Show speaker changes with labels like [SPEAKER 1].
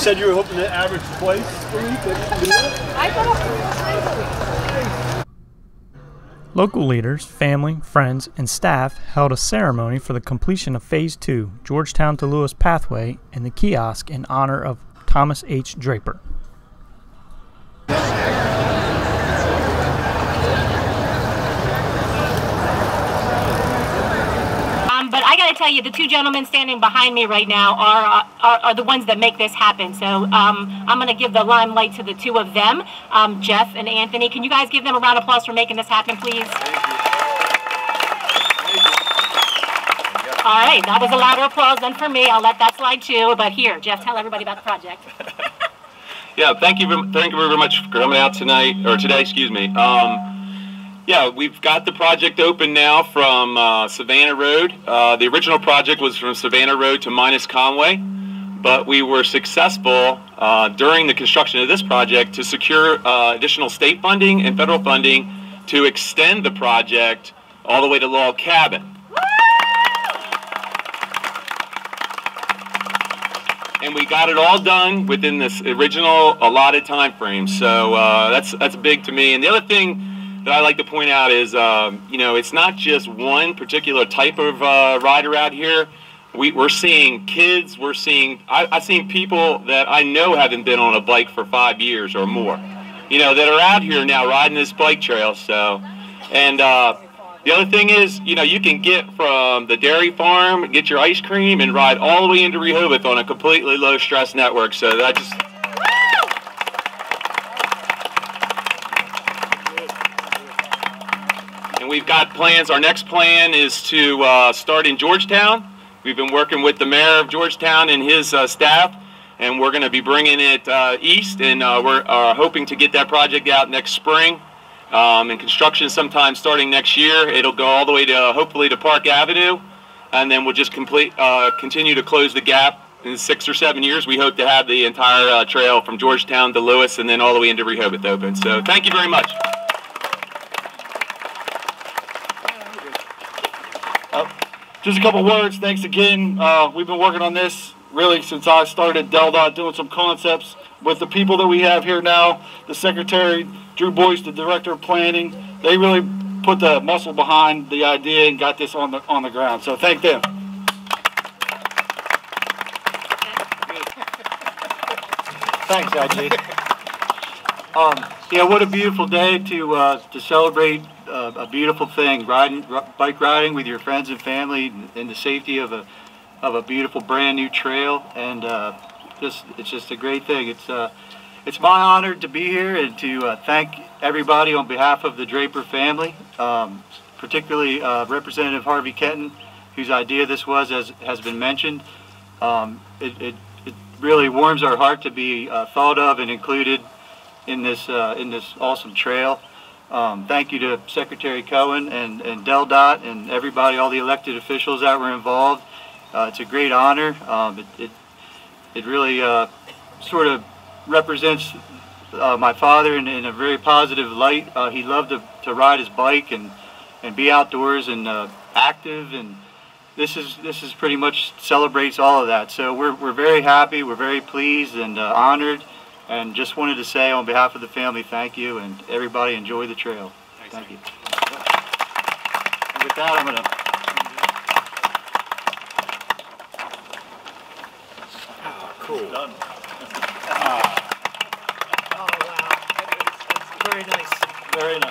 [SPEAKER 1] You said you were hoping to average twice a week. That you can do that?
[SPEAKER 2] I go to three times a week.
[SPEAKER 3] Local leaders, family, friends, and staff held a ceremony for the completion of Phase 2, Georgetown to Lewes Pathway, and the kiosk in honor of Thomas H. Draper.
[SPEAKER 4] Um, but I got to tell you, the two gentlemen standing behind me right now are, uh, are, are the ones that make this happen. So um, I'm going to give the limelight to the two of them, um, Jeff and Anthony. Can you guys give them a round of applause for making this happen, please? All right, that was a louder of applause than for me. I'll let that slide too. But here, Jeff, tell everybody about the project.
[SPEAKER 5] Yeah, thank you, thank you very much for coming out tonight or today. Excuse me. Yeah, we've got the project open now from uh, Savannah Road. Uh, the original project was from Savannah Road to Minos Conaway, but we were successful uh, during the construction of this project to secure uh, additional state funding and federal funding to extend the project all the way to Log Cabin. and we got it all done within this original allotted time frame. So uh, that's that's big to me. And the other thing that I like to point out is, um, you know, it's not just one particular type of uh, rider out here. We, we're seeing kids. We're seeing. I, I've seen people that I know haven't been on a bike for five years or more. You know, that are out here now riding this bike trail. So, and. Uh, the other thing is, you know, you can get from the dairy farm, get your ice cream, and ride all the way into Rehoboth on a completely low stress network. So that just. And we've got plans. Our next plan is to uh, start in Georgetown. We've been working with the mayor of Georgetown and his uh, staff, and we're going to be bringing it uh, east, and uh, we're uh, hoping to get that project out next spring. Um, and construction sometime starting next year. It'll go all the way to hopefully to Park Avenue, and then we'll just complete uh, continue to close the gap. In six or seven years, we hope to have the entire uh, trail from Georgetown to Lewes, and then all the way into Rehoboth open. So thank you very much.
[SPEAKER 6] Just a couple words. Thanks again. Uh, we've been working on this really since I started DelDOT doing some concepts with the people that we have here now. The secretary, Drew Boyce, the director of planning. They really put the muscle behind the idea and got this on the on the ground. So thank them. Thanks, IG. Um, yeah, what a beautiful day to uh, to celebrate uh, a beautiful thing, riding bike riding with your friends and family in the safety of a of a beautiful brand new trail, and uh, just it's just a great thing. It's uh, it's my honor to be here and to uh, thank everybody on behalf of the Draper family, um, particularly uh, Representative Harvey Kenton, whose idea this was, as has been mentioned. Um, it, it, it really warms our heart to be uh, thought of and included in this uh, in this awesome trail. Um, thank you to Secretary Cohan and, and DelDOT and everybody, all the elected officials that were involved. Uh, it's a great honor. Um, it, it, it really uh, sort of represents uh, my father in, in a very positive light. Uh, he loved to, to ride his bike and, and be outdoors and uh, active and this is this is pretty much celebrates all of that. So we're, we're very happy, we're very pleased and uh, honored and just wanted to say on behalf of the family thank you and everybody enjoy the trail. Thank you. And with that I'm gonna ah,
[SPEAKER 1] Cool. Done. oh. oh, wow.
[SPEAKER 6] Very nice. Very nice.